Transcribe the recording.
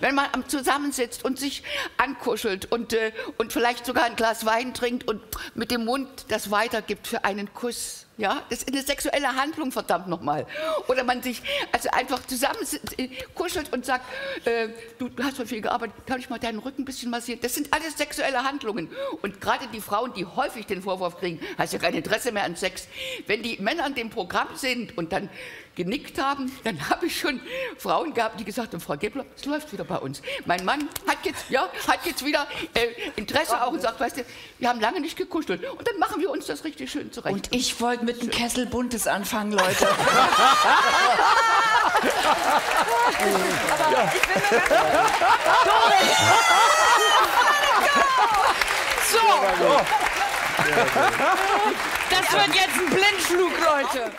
wenn man am zusammensitzt und sich ankuschelt und, äh, und vielleicht sogar ein Glas Wein trinkt und mit dem Mund das weitergibt für einen Kuss. Ja, das ist eine sexuelle Handlung, verdammt nochmal. Oder man sich also einfach zusammen äh, kuschelt und sagt, äh, du, du, hast schon viel gearbeitet, kann ich mal deinen Rücken ein bisschen massieren? Das sind alles sexuelle Handlungen. Und gerade die Frauen, die häufig den Vorwurf kriegen, hast ja kein Interesse mehr an Sex. Wenn die Männer an dem Programm sind und dann genickt haben, dann habe ich schon Frauen gehabt, die gesagt haben, Frau Gebler, es läuft wieder bei uns. Mein Mann hat jetzt, ja, hat jetzt wieder äh, Interesse auch und sagt, weißt du, wir haben lange nicht gekuschelt. Und dann machen wir uns das richtig schön zurecht. Und ich wollte mit einem Kessel Buntes anfangen, Leute. Aber ich bin mir ganz So, das wird jetzt ein Blindflug, Leute.